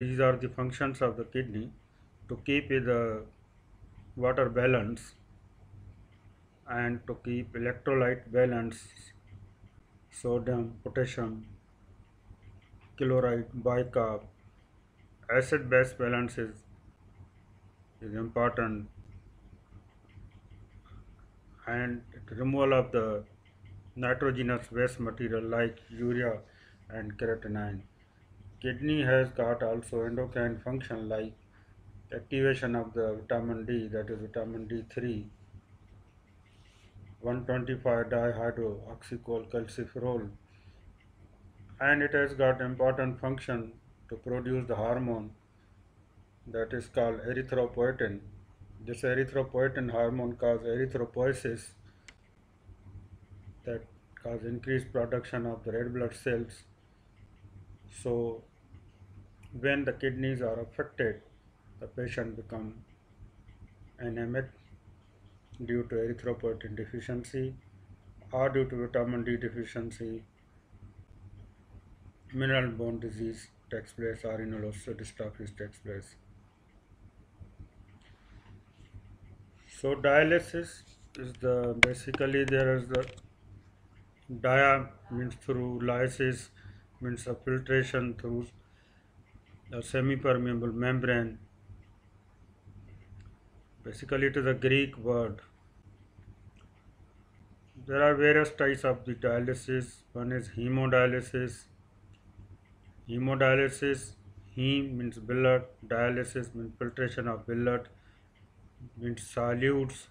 These are the functions of the kidney to keep the water balance and to keep electrolyte balance sodium, potassium, chloride, bicarb, acid base balance is, is important and removal of the nitrogenous waste material like urea and creatinine. Kidney has got also endocrine function like activation of the vitamin D that is vitamin D3 125 dihydroxycholecalciferol and it has got important function to produce the hormone that is called erythropoietin. This erythropoietin hormone causes erythropoiesis that cause increased production of the red blood cells so when the kidneys are affected the patient become anemic due to erythropoietin deficiency or due to vitamin D deficiency. Mineral bone disease takes place or dystrophy takes place. So dialysis is the basically there is the dia means through lysis means filtration through a semi-permeable membrane. Basically it is a greek word. There are various types of the dialysis. One is hemodialysis. Hemodialysis heme means blood. Dialysis means filtration of blood means solutes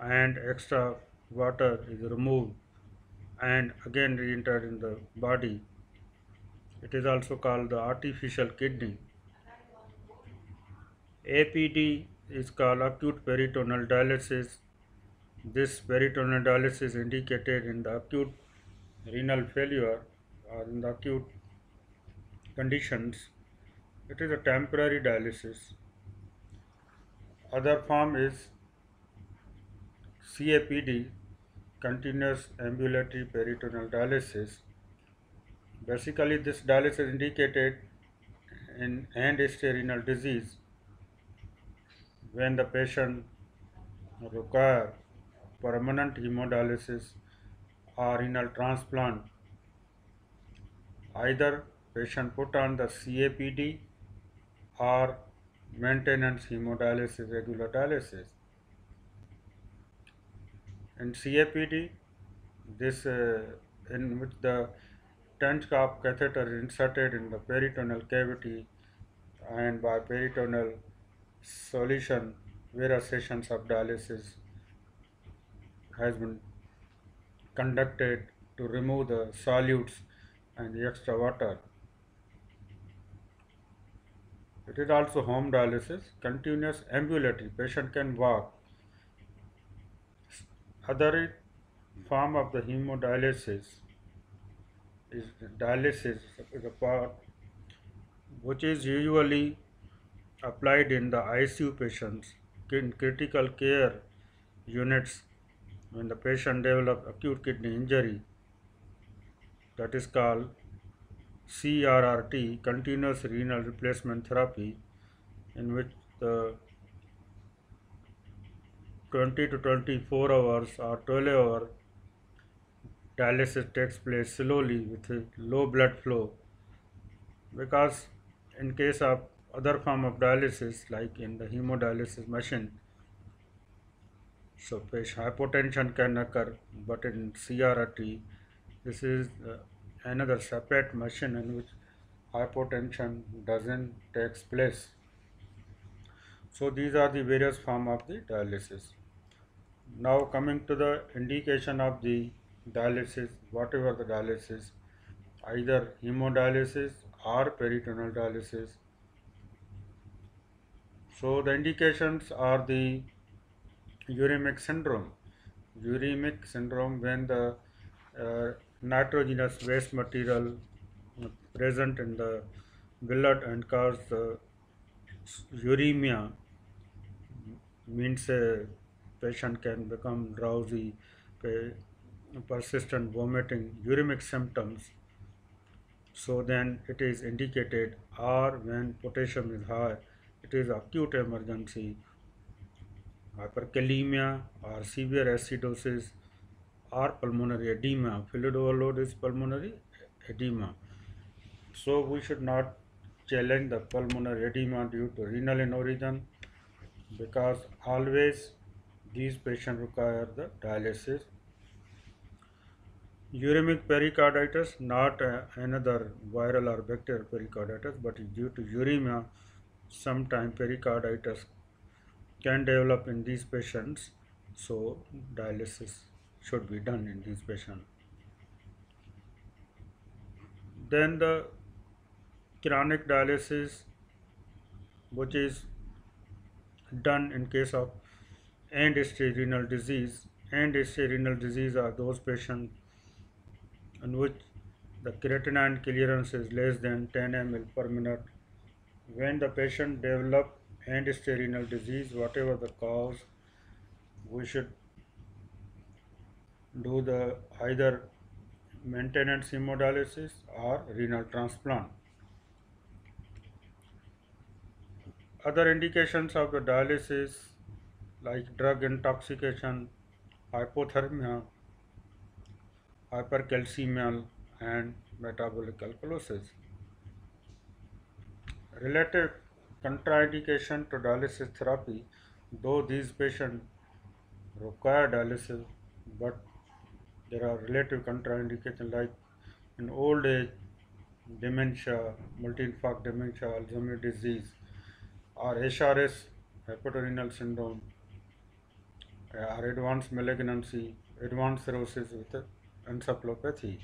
and extra water is removed and again re-entered in the body. It is also called the artificial kidney. APD is called acute peritoneal dialysis. This peritoneal dialysis is indicated in the acute renal failure or in the acute conditions. It is a temporary dialysis other form is CAPD, continuous ambulatory peritoneal dialysis. Basically, this dialysis is indicated in end-stage renal disease when the patient require permanent hemodialysis or renal transplant. Either patient put on the CAPD or maintenance hemodialysis, regular dialysis. In CAPD, this uh, in which the Tenckhoff catheter is inserted in the peritoneal cavity and by peritoneal solution various sessions of dialysis has been conducted to remove the solutes and the extra water. It is also home dialysis, continuous ambulatory, patient can walk. Other form of the hemodialysis is dialysis is a part which is usually applied in the ICU patients in critical care units. When the patient develops acute kidney injury that is called CRRT, continuous renal replacement therapy, in which the 20 to 24 hours or 12 hour dialysis takes place slowly with a low blood flow because in case of other form of dialysis like in the hemodialysis machine so patient hypotension can occur but in CRRT this is uh, another separate machine in which hypotension doesn't takes place. So these are the various form of the dialysis. Now coming to the indication of the dialysis, whatever the dialysis, either hemodialysis or peritoneal dialysis. So the indications are the uremic syndrome. Uremic syndrome when the uh, nitrogenous waste material present in the blood and cause the uremia means a patient can become drowsy, persistent vomiting, uremic symptoms. So then it is indicated or when potassium is high it is acute emergency. Hyperkalemia or severe acidosis or pulmonary edema fluid overload is pulmonary edema. So we should not challenge the pulmonary edema due to renal in origin because always these patients require the dialysis uremic pericarditis not uh, another viral or bacterial pericarditis but due to uremia sometimes pericarditis can develop in these patients. So dialysis should be done in these patients. Then the chronic dialysis which is done in case of end stage renal disease. End stage renal disease are those patients in which the creatinine clearance is less than 10 ml per minute. When the patient develop end stage renal disease, whatever the cause, we should do the either maintenance hemodialysis or renal transplant. Other indications of the dialysis like drug intoxication, hypothermia, hypercalcemia and metabolic alkalosis. Relative contraindication to dialysis therapy, though these patients require dialysis, but there are relative contraindications like in old age, dementia, multi-infarct dementia, Alzheimer's disease, or HRS, hepatorenal syndrome, or advanced malignancy, advanced cirrhosis with encephalopathy.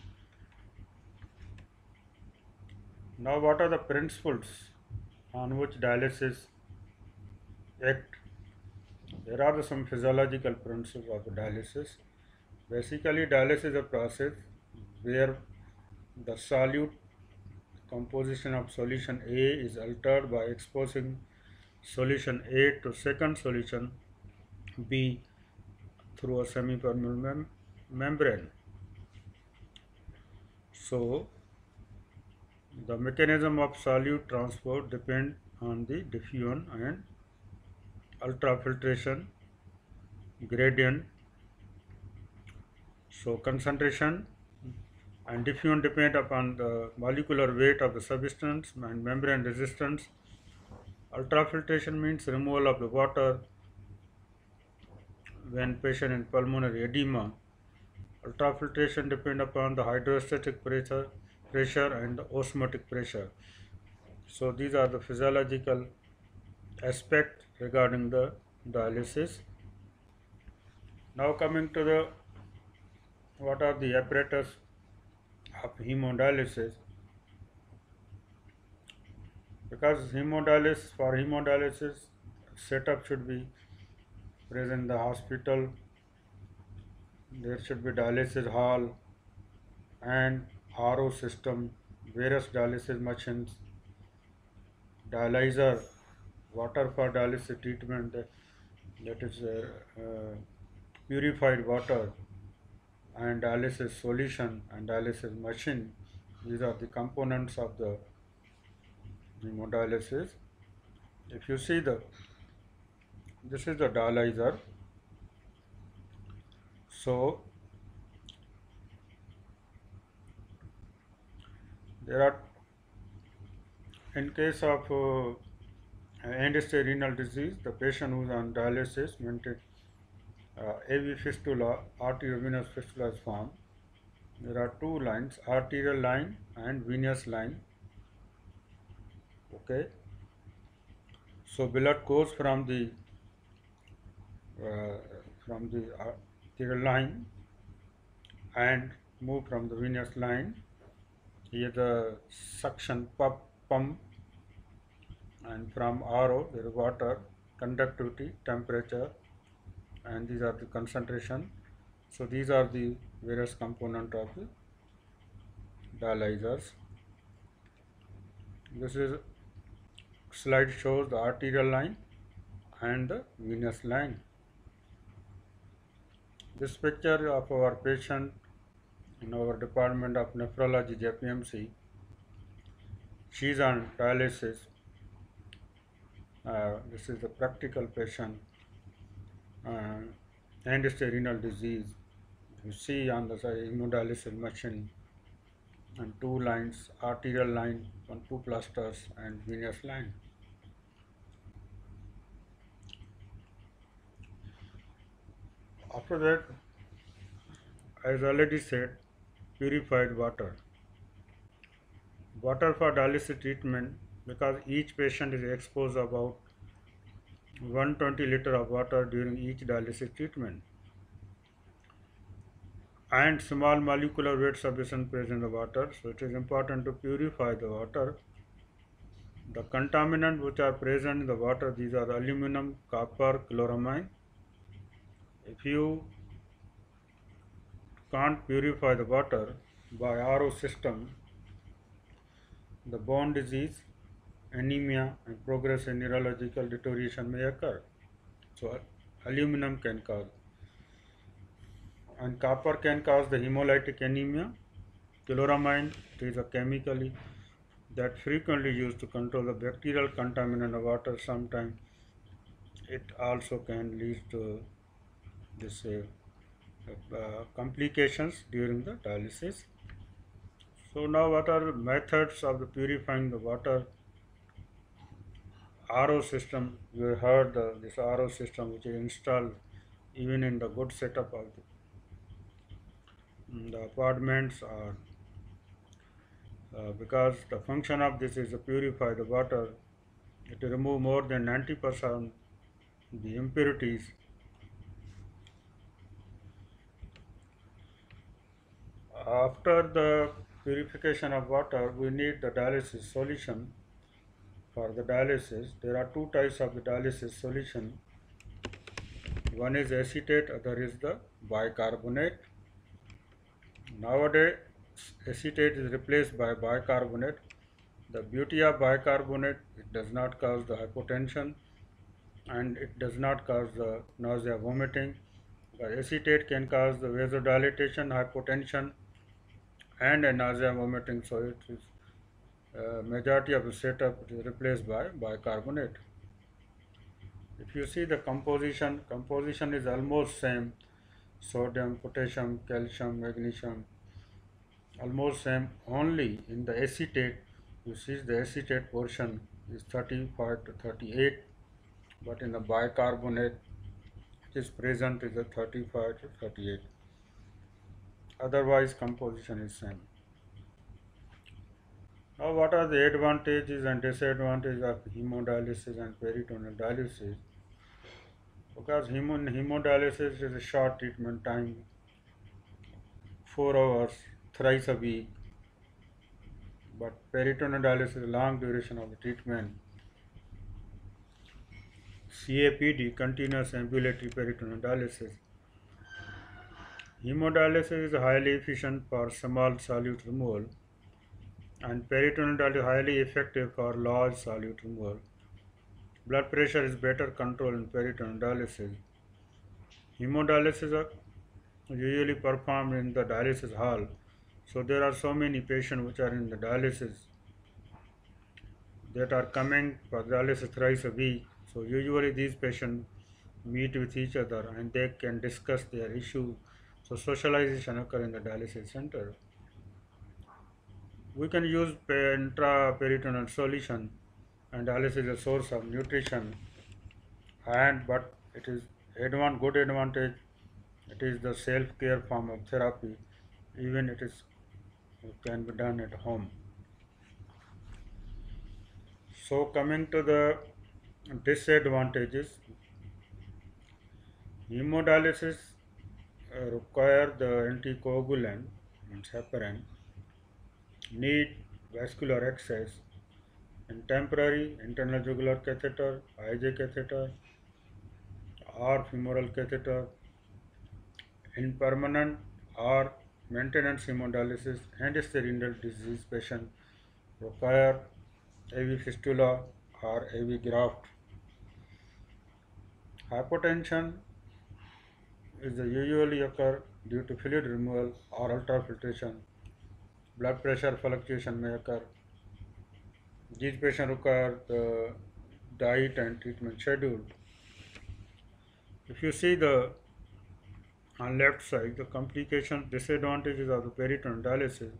Now, what are the principles on which dialysis act? There are some physiological principles of dialysis. Basically, dialysis is a process where the solute composition of solution A is altered by exposing solution A to second solution B through a semi-permeable mem membrane. So, the mechanism of solute transport depend on the diffusion and ultrafiltration gradient. So, concentration and diffusion depend upon the molecular weight of the substance and membrane resistance. Ultrafiltration means removal of the water when patient in pulmonary edema Ultrafiltration depend upon the hydrostatic pressure, pressure and the osmotic pressure. So these are the physiological aspect regarding the dialysis. Now coming to the what are the apparatus of hemodialysis because hemodialysis for hemodialysis setup should be present in the hospital there should be dialysis hall and RO system, various dialysis machines, dialyzer, water for dialysis treatment, that is uh, uh, purified water and dialysis solution and dialysis machine. These are the components of the hemodialysis. If you see the, this is the dialyzer so there are in case of uh, end-stage renal disease, the patient who is on dialysis maintain uh, AV fistula, arteriovenous fistula is formed. There are two lines, arterial line and venous line. Okay. So blood goes from the uh, from the arterial line and move from the venous line. Here the suction pump, pump and from RO there is water, conductivity, temperature and these are the concentration. So these are the various component of the dialyzers. This is slide shows the arterial line and the venous line. This picture of our patient in our department of nephrology JPMC She is on dialysis. Uh, this is the practical patient. Uh, end stage renal disease. You see on the side hemodialysis machine and two lines, arterial line on two clusters and venous line. After that, as already said, purified water. Water for dialysis treatment because each patient is exposed about 120 liter of water during each dialysis treatment and small molecular weight substance present in the water so it is important to purify the water the contaminants which are present in the water these are aluminum copper chloramine if you can't purify the water by RO system the bone disease anemia and progressive neurological deterioration may occur so aluminum can cause and copper can cause the hemolytic anemia. Chloramine is a chemical that frequently used to control the bacterial contaminant of water. Sometimes it also can lead to this uh, uh, complications during the dialysis. So now what are the methods of the purifying the water? RO system, you heard this RO system which is installed even in the good setup of the the apartments are uh, because the function of this is to purify the water to remove more than 90% the impurities after the purification of water we need the dialysis solution for the dialysis there are two types of the dialysis solution one is acetate other is the bicarbonate Nowadays, acetate is replaced by bicarbonate. The beauty of bicarbonate, it does not cause the hypotension and it does not cause the nausea vomiting. But acetate can cause the vasodilatation, hypotension and a nausea vomiting. So it is uh, majority of the setup is replaced by bicarbonate. If you see the composition, composition is almost same sodium, potassium, calcium, magnesium, almost same. Only in the acetate, you see the acetate portion is 35 to 38, but in the bicarbonate, it is present is a 35 to 38. Otherwise, composition is same. Now, what are the advantages and disadvantages of hemodialysis and peritoneal dialysis? because hemo, hemodialysis is a short treatment time, 4 hours, thrice a week, but peritoneal dialysis is a long duration of the treatment. CAPD, continuous ambulatory peritoneal dialysis. Hemodialysis is highly efficient for small solute removal and peritoneal dialysis is highly effective for large solute removal. Blood pressure is better controlled in peritoneal dialysis. Hemodialysis are usually performed in the dialysis hall. So there are so many patients which are in the dialysis that are coming for dialysis thrice a week. So usually these patients meet with each other and they can discuss their issue. So socialization occur in the dialysis center. We can use intraperitoneal solution and dialysis is a source of nutrition. And but it is one good advantage. It is the self-care form of therapy. Even it is it can be done at home. So coming to the disadvantages. Hemodialysis require the anticoagulant and heparin need vascular access in temporary internal jugular catheter, IJ catheter, or femoral catheter, in permanent or maintenance hemodialysis and renal disease patient require AV fistula or AV graft. Hypotension is usually occur due to fluid removal or ultrafiltration. Blood pressure fluctuation may occur These patients require the diet and treatment schedule. If you see the on left side, the complications, disadvantages of the peritoneal dialysis.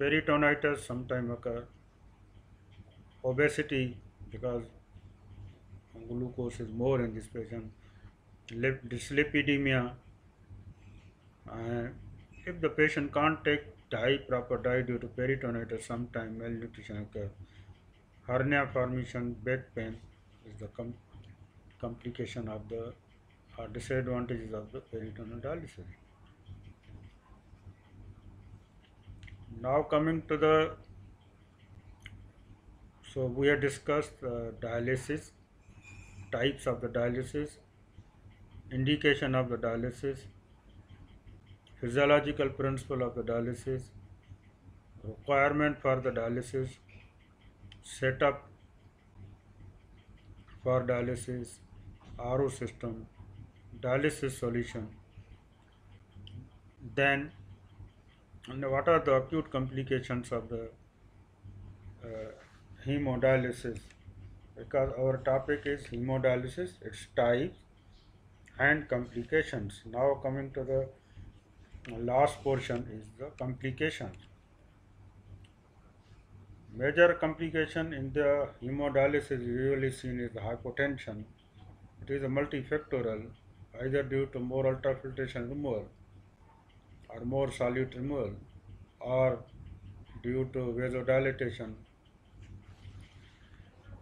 Peritonitis sometimes occur. Obesity because glucose is more in this patient. Lip- Dyslipidemia. And if the patient can't take diet, proper diet due to peritonitis, sometimes malnutrition occur. Hernia formation, back pain is the com- complication of the or disadvantages of the peritoneal dialysis. Now coming to the so we have discussed uh, dialysis, types of the dialysis, indication of the dialysis, physiological principle of the dialysis, requirement for the dialysis, setup for dialysis, RO system, dialysis solution. Then, what are the acute complications of the uh, hemodialysis? Because our topic is hemodialysis, its types and complications. Now, coming to the last portion is the complications. Major complication in the hemodialysis usually seen is the hypotension. It is a multifactorial, either due to more ultrafiltration removal or more solute removal or due to vasodilatation.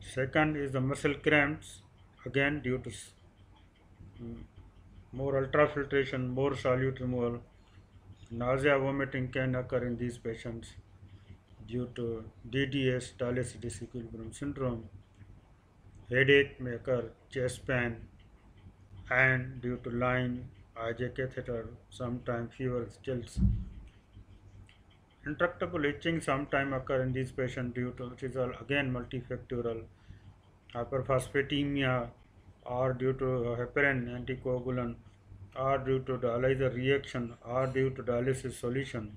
Second is the muscle cramps, again due to more ultrafiltration, more solute removal. Nausea, vomiting can occur in these patients due to DDS, dialysis disequilibrium syndrome. Headache may occur, chest pain, and due to line, IJ catheter, sometimes fever, chills. Intractable itching sometimes occur in these patients due to, which is all again multifactorial, hyperphosphatemia, or due to heparin anticoagulant, or due to dialyzer reaction, or due to dialysis solution.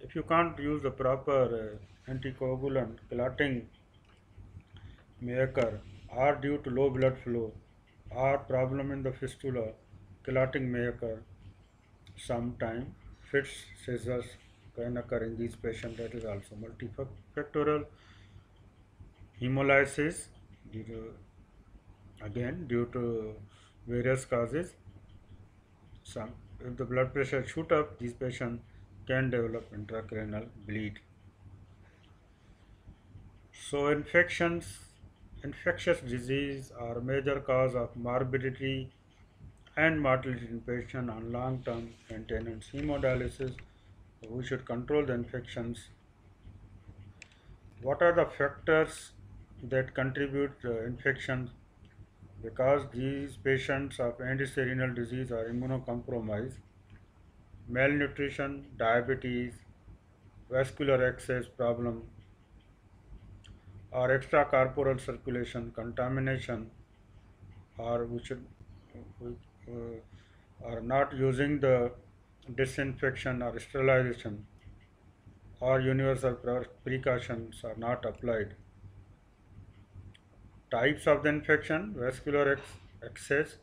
If you can't use the proper uh, anticoagulant, clotting may occur, or due to low blood flow, or problem in the fistula, clotting may occur. Sometimes fits, seizures can occur in these patients. That is also multifactorial hemolysis due to again due to various causes. Some if the blood pressure shoot up, these patients can develop intracranial bleed. So infections, infectious disease are major cause of morbidity and mortality in patient on long-term maintenance hemodialysis. We should control the infections. What are the factors that contribute to infections? Because these patients of end-stage disease are immunocompromised, malnutrition, diabetes, vascular access problem, or extracorporeal circulation contamination, or we should uh, are not using the disinfection or sterilization, or universal precautions are not applied. Types of the infection vascular access,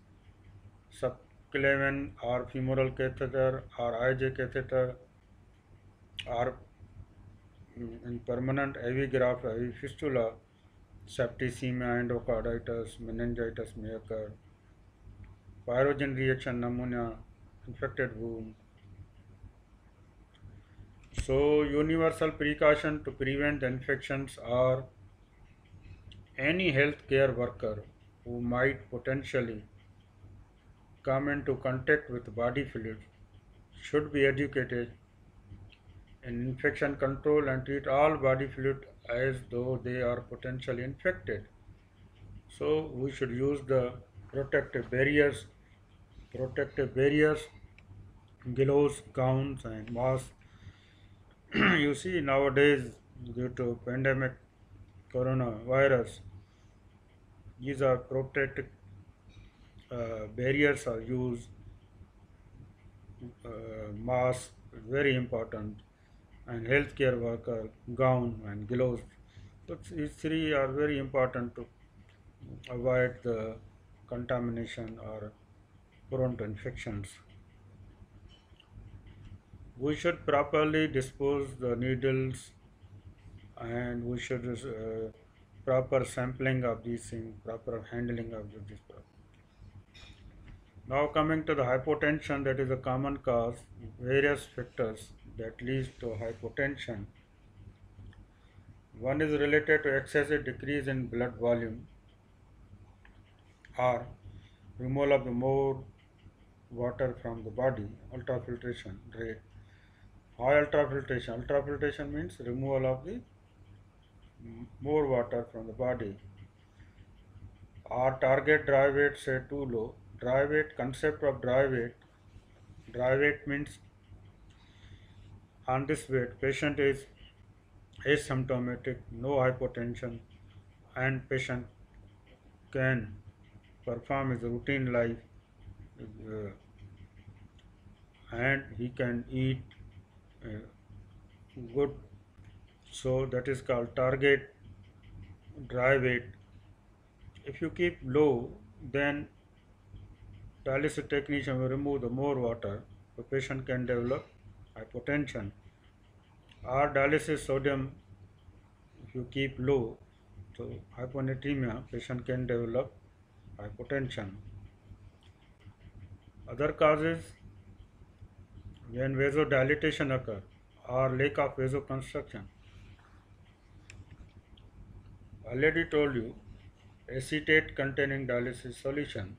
subclavian or femoral catheter, or IJ catheter, or mm, in permanent AV graft, AV fistula, septicemia, endocarditis, meningitis may occur, pyrogen reaction, pneumonia, infected wound. So, universal precaution to prevent infections are any healthcare worker who might potentially come into contact with body fluids should be educated in infection control and treat all body fluid as though they are potentially infected. So we should use the protective barriers, protective barriers, gloves, gowns, and masks. you see nowadays due to pandemic coronavirus, these are protective uh, barriers are used. Uh, mask very important, and healthcare worker gown and gloves So these three are very important to avoid the contamination or prone to infections. We should properly dispose the needles and we should uh, proper sampling of these things, proper handling of this. Now coming to the hypotension, that is a common cause, various factors that leads to hypotension. One is related to excessive decrease in blood volume or removal of the more water from the body, ultrafiltration rate. High ultrafiltration, ultrafiltration means removal of the more water from the body. Our target dry weight say too low, dry weight concept of dry weight dry weight means on this weight patient is asymptomatic no hypotension and patient can perform his routine life uh, and he can eat uh, good so that is called target dry weight if you keep low then dialysis technician will remove the more water, the patient can develop hypotension. Or dialysis sodium, if you keep low, so hyponatremia, patient can develop hypotension. Other causes, when vasodilatation occur or lack of vasoconstriction. Already told you, acetate containing dialysis solution.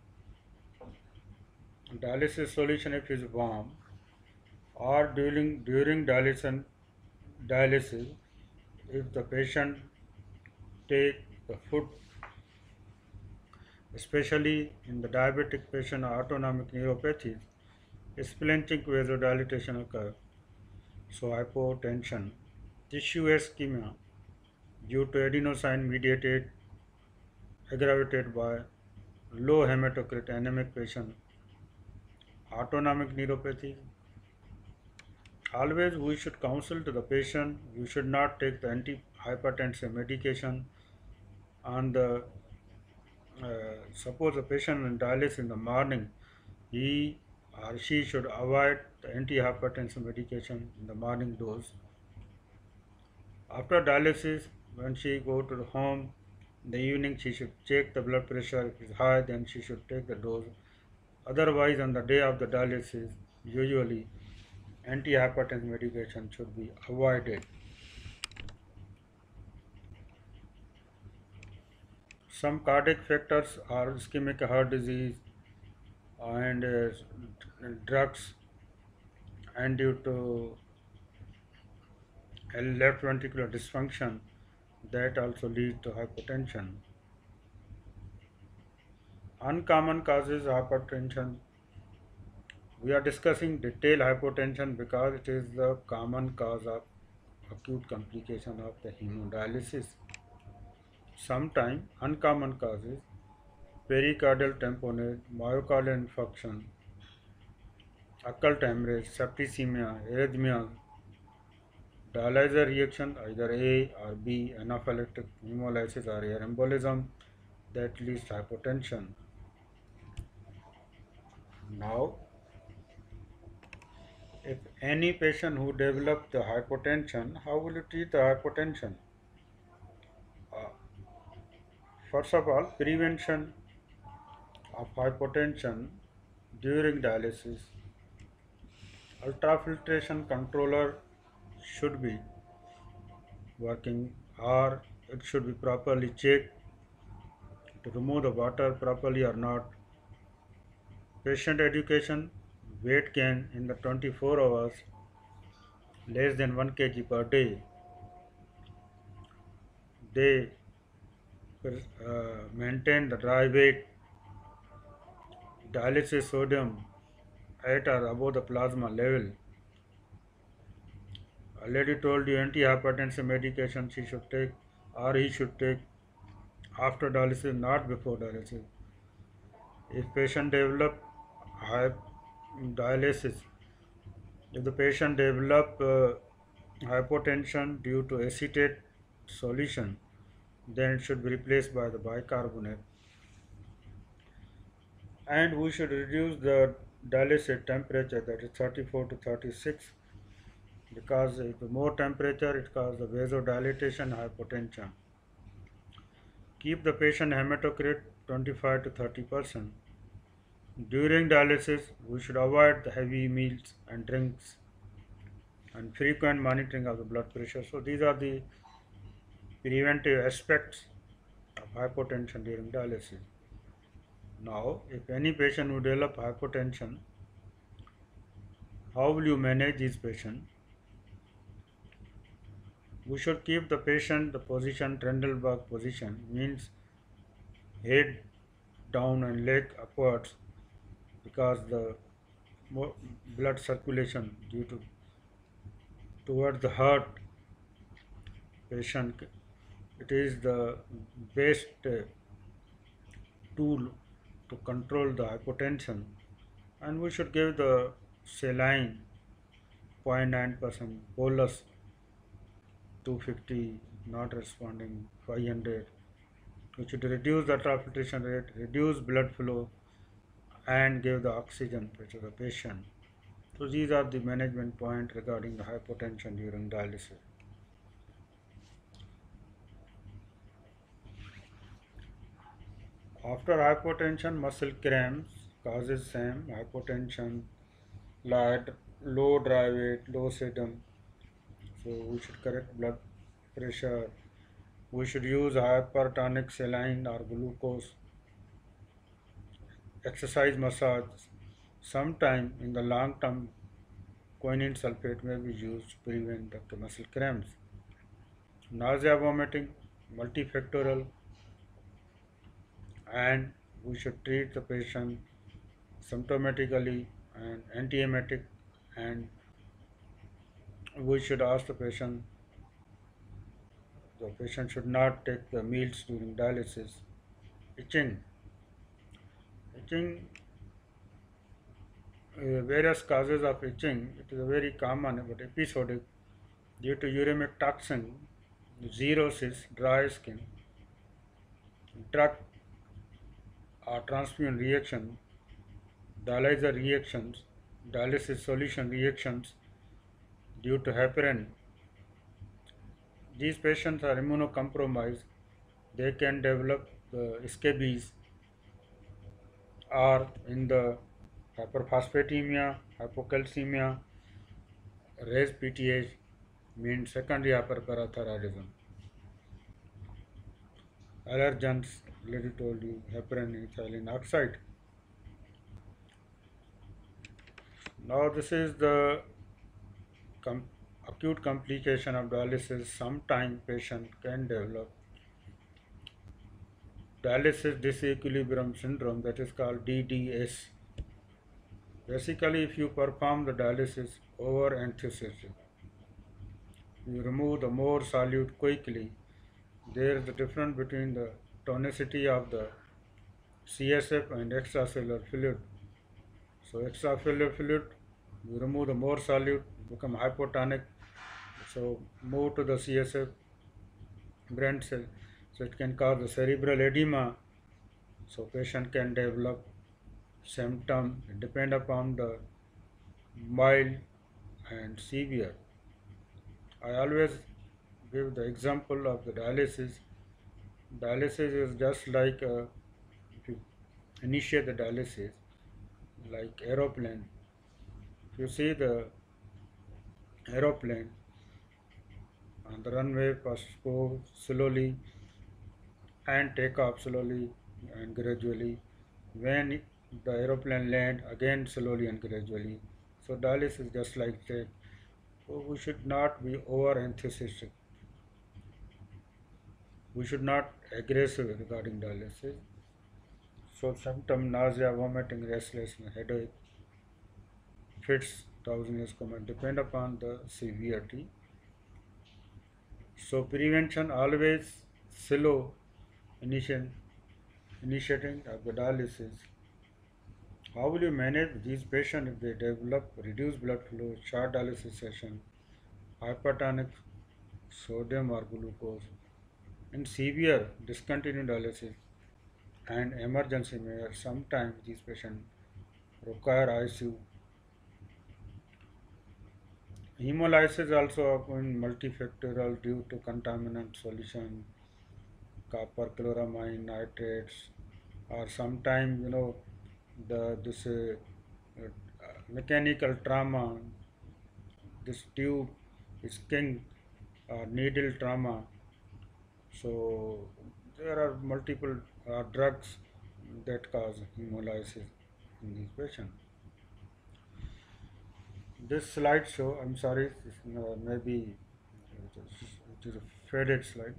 Dialysis solution if is warm or during during dialysis dialysis if the patient take the food especially in the diabetic patient or autonomic neuropathy splanchnic vasodilatation occur. So hypotension tissue ischemia due to adenosine mediated aggravated by low hematocrit anemic patient autonomic neuropathy. Always we should counsel to the patient, you should not take the antihypertensive medication and the uh, suppose the patient in dialysis in the morning, he or she should avoid the antihypertensive medication in the morning dose. After dialysis, when she go to the home, in the evening she should check the blood pressure. If it's high, then she should take the dose. Otherwise, on the day of the dialysis, usually antihypertensive medication should be avoided. Some cardiac factors are ischemic heart disease and uh, drugs and due to left ventricular dysfunction that also leads to hypotension. Uncommon causes of hypertension. We are discussing detailed hypotension because it is the common cause of acute complication of the hemodialysis. Sometimes uncommon causes pericardial tamponade, myocardial infarction, occult hemorrhage, septicemia, arrhythmia, dialyzer reaction either A or B, anaphylactic hemolysis or air embolism that leads to hypotension. Now, if any patient who develop the hypotension, how will you treat the hypotension? Uh, first of all, prevention of hypotension during dialysis. Ultrafiltration controller should be working or it should be properly checked to remove the water properly or not Patient education, weight gain in the 24 hours less than 1 kg per day. They uh, maintain the dry weight, dialysis sodium at or above the plasma level. Already told you antihypertensive medication she should take or he should take after dialysis, not before dialysis. If patient develop dialysis. If the patient develop uh, hypotension due to acetate solution, then it should be replaced by the bicarbonate. And we should reduce the dialysate temperature that is 34 to 36 because if more temperature it causes the vasodilatation hypotension. Keep the patient hematocrit 25 to 30 percent. During dialysis, we should avoid the heavy meals and drinks and frequent monitoring of the blood pressure. So these are the preventive aspects of hypotension during dialysis. Now, if any patient who develop hypotension, how will you manage this patient? We should keep the patient the position Trendelberg position means head down and leg upwards because the blood circulation due to towards the heart patient it is the best uh, tool to control the hypotension and we should give the saline 0.9% bolus 250 not responding 500 we should reduce the filtration rate reduce blood flow and give the oxygen to the patient so these are the management point regarding the hypotension during dialysis. After hypotension, muscle cramps causes same hypotension, light, low dry weight, low sodium. So we should correct blood pressure. We should use hypertonic saline or glucose. Exercise massage Sometime in the long term, quinine sulfate may be used to prevent the muscle cramps. Nausea, vomiting, multifactorial, and we should treat the patient symptomatically and antiemetic and we should ask the patient. The patient should not take the meals during dialysis. Itching. Itching uh, various causes of itching. It is a very common but episodic due to uremic toxin, xerosis, dry skin, drug or transfusion reaction, dialyzer reactions, dialysis solution reactions due to heparin. These patients are immunocompromised. They can develop the scabies or in the hyperphosphatemia, hypocalcemia, raised PTH means secondary hyperparathyroidism. Allergens, already told you, heparin, ethylene oxide. Now this is the com acute complication of dialysis. Sometime patient can develop dialysis disequilibrium syndrome that is called DDS. Basically, if you perform the dialysis over enthusiasm, you remove the more solute quickly. There is the difference between the tonicity of the CSF and extracellular fluid. So extracellular fluid, you remove the more solute, become hypotonic. So move to the CSF brain cell. So it can cause the cerebral edema. So patient can develop symptom depend upon the mild and severe. I always give the example of the dialysis. Dialysis is just like uh, if you initiate the dialysis, like aeroplane. If you see the aeroplane on the runway first go slowly and take off slowly and gradually. When the aeroplane land again slowly and gradually. So dialysis is just like that. So we should not be over enthusiastic. We should not aggressive regarding dialysis. So symptom nausea, vomiting, restlessness, headache, fits, drowsiness common depend upon the severity. So prevention always slow initiation, initiating of the dialysis how will you manage these patients if they develop reduced blood flow, short dialysis session, hypertonic sodium or glucose, In severe discontinued dialysis and emergency measures, sometimes these patients require ICU. Hemolysis also occurs multifactorial due to contaminant solution, copper chloramine nitrates, or sometimes you know the this uh, mechanical trauma, this tube is king or needle trauma. So there are multiple uh, drugs that cause hemolysis in these patients. This slide show, I'm sorry, maybe it is a faded slide,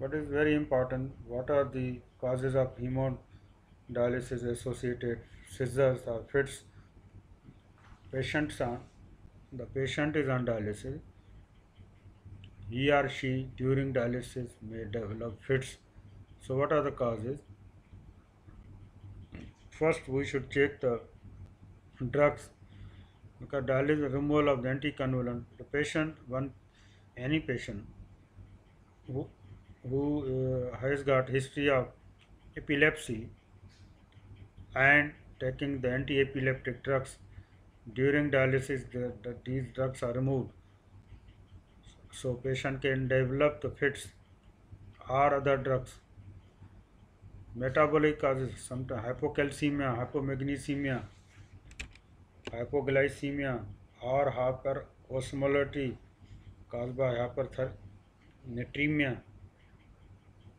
but it's very important. What are the causes of hemodialysis associated seizures or fits? Patients are, the patient is on dialysis. He or she during dialysis may develop fits. So what are the causes? First, we should check the drugs because dialysis removal of the anticonvulsant. The patient, one any patient who, who uh, has got history of epilepsy and taking the anti-epileptic drugs during dialysis, the, the, these drugs are removed. So patient can develop the fits or other drugs. Metabolic causes, sometimes hypocalcemia, hypomagnesemia, hypoglycaemia और hyper osmolality काजबा hypernatraemia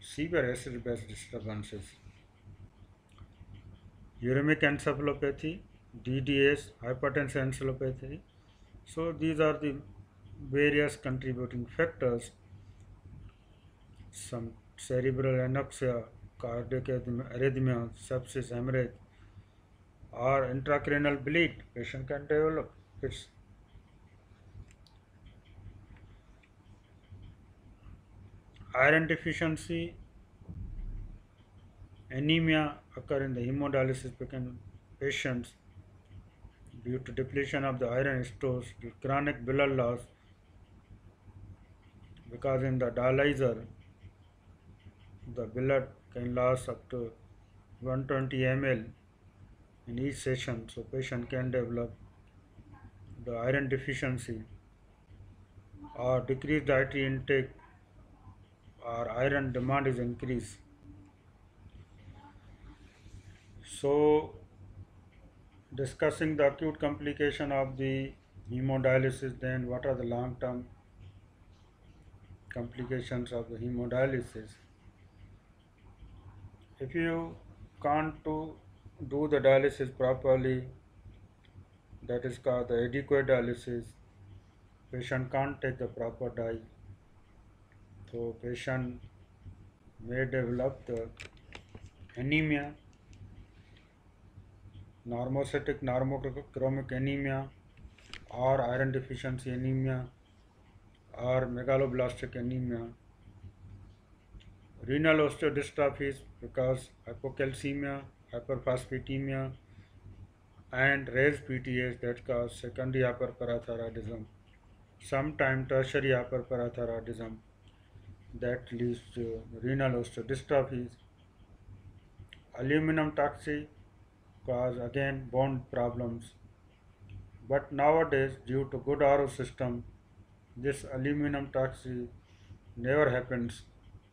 severe acid base disturbances uraemic encephalopathy D D S hypertensive encephalopathy so these are the various contributing factors some cerebral anoxia cardiac arrhythmia sepsis haemorrhage or intracranial bleed patient can develop. Its iron deficiency anemia occur in the hemodialysis patients due to depletion of the iron stores chronic blood loss because in the dialyzer the blood can lose up to 120 ml in each session so patient can develop the iron deficiency or decreased dietary intake or iron demand is increased. So discussing the acute complication of the hemodialysis then what are the long term complications of the hemodialysis? If you can't do do the dialysis properly that is called the adequate dialysis patient can't take the proper diet so patient may develop the anemia normocytic normochromic anemia or iron deficiency anemia or megaloblastic anemia renal osteodystrophies because hypocalcemia hyperphosphatemia, and raised PTH that cause secondary hyperparathyroidism, sometimes tertiary hyperparathyroidism that leads to renal osteodystrophies. Aluminum toxic cause again bone problems. But nowadays, due to good RO system, this aluminum toxic never happens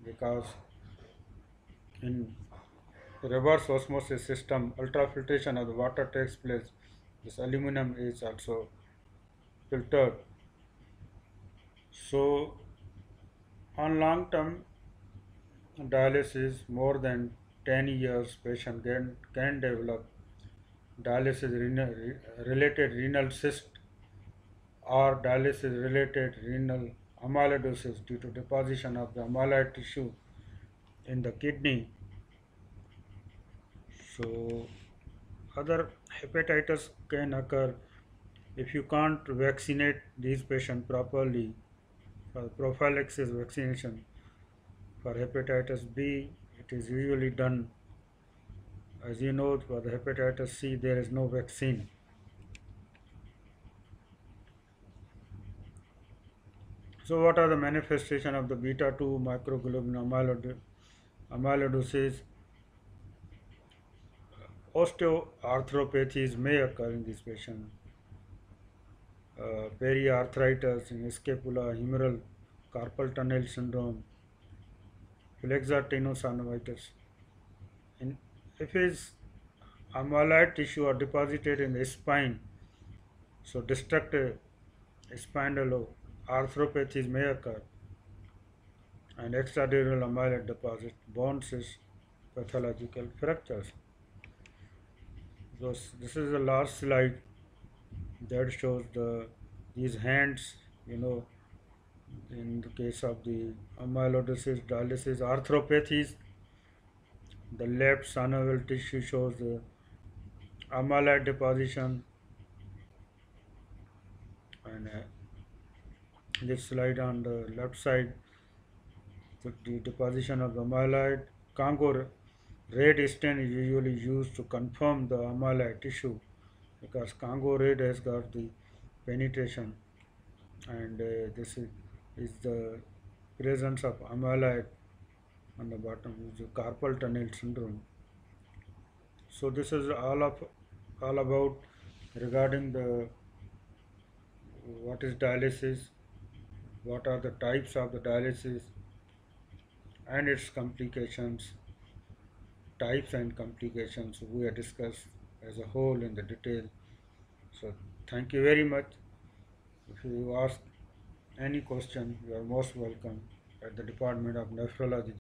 because in reverse osmosis system, ultrafiltration of the water takes place. This aluminum is also filtered. So, on long term dialysis, more than 10 years, patient can, can develop dialysis related renal cyst or dialysis related renal amyloidosis due to deposition of the amyloid tissue in the kidney so other hepatitis can occur. If you can't vaccinate these patients properly for prophylaxis vaccination for hepatitis B it is usually done. As you know for the hepatitis C there is no vaccine. So what are the manifestation of the beta 2 microglobulin amylod- amyloidosis? Osteoarthropathies may occur in this patient. Uh, periarthritis in scapula, humeral carpal tunnel syndrome, flexor tenosynovitis. In, if his amyloid tissue are deposited in the spine, so destructive spondyloarthropathies may occur and extradural amyloid deposit, bone cyst, pathological fractures. So this is the last slide that shows the these hands, you know, in the case of the amyloidosis, dialysis, arthropathies, the left synovial tissue shows the amyloid deposition. And uh, this slide on the left side the, deposition of amyloid. Congo red stain is usually used to confirm the amyloid tissue because congo red has got the penetration and uh, this is, is the presence of amyloid on the bottom is the carpal tunnel syndrome. So this is all of all about regarding the what is dialysis what are the types of the dialysis and its complications types and complications we have discussed as a whole in the detail. So thank you very much. If you ask any question you are most welcome at the department of nephrology